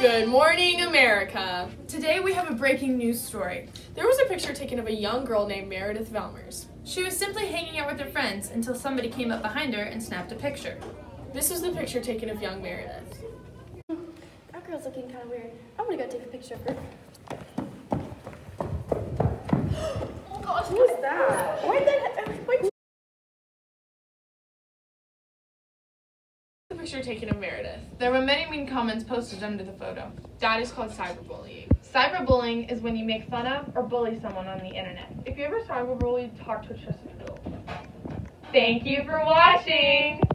Good morning, America. Today we have a breaking news story. There was a picture taken of a young girl named Meredith Valmers. She was simply hanging out with her friends until somebody came up behind her and snapped a picture. This is the picture taken of young Meredith. That girl's looking kind of weird. I'm gonna go take a picture of her. oh gosh, who's that? Why did picture taken of Meredith. There were many mean comments posted under the photo. That is called cyberbullying. Cyberbullying is when you make fun of or bully someone on the internet. If you ever cyberbullied, talk to a trusted adult. Thank you for watching!